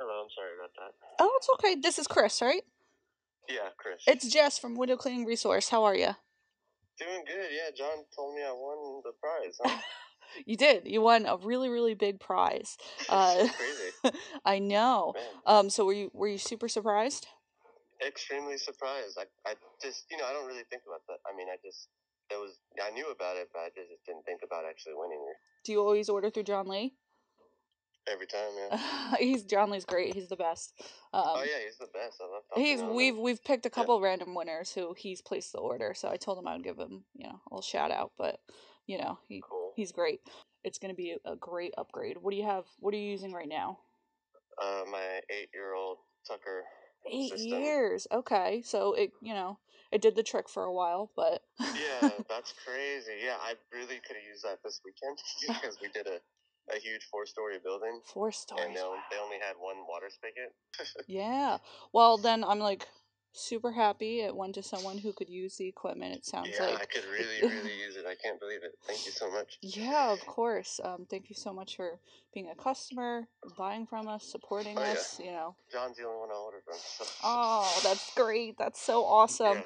Hello, I'm sorry about that. Oh, it's okay. This is Chris, right? Yeah, Chris. It's Jess from Window Cleaning Resource. How are you? doing good. Yeah, John told me I won the prize. Huh? You did. You won a really, really big prize. Uh, Crazy, I know. man. Um, so were you were you super surprised? Extremely surprised. I, I just, you know, I don't really think about that. I mean, I just, it was, I knew about it, but I just didn't think about actually winning it Do you always order through John Lee? Every time. Yeah. he's John Lee's great. He's the best. Um, oh yeah, he's the best. I love He's we've we've picked a couple random winners who he's placed the order, so I told him I would give him you know a little shout out. But you know he Cool. he's great. It's gonna be a great upgrade. What do you have? What are you using right now? Uh, my eight-year-old Tucker. Eight system. years. Okay, so it you know it did the trick for a while, but Yeah, that's crazy. Yeah, I really could have used that this weekend because we did a, a huge four-story building, four and stories. they, wow. they only had one water spigot. Yeah. Well, then I'm like super happy it went to someone who could use the equipment. It sounds like. Yeah, I could really, really use it. I can't believe it. Thank you so much. Yeah, of course. Um, thank you so much for being a customer, buying from us, supporting Oh, yeah. us. You know. John's the only one I ordered from. So. Oh, that's great. That's so awesome. Yeah.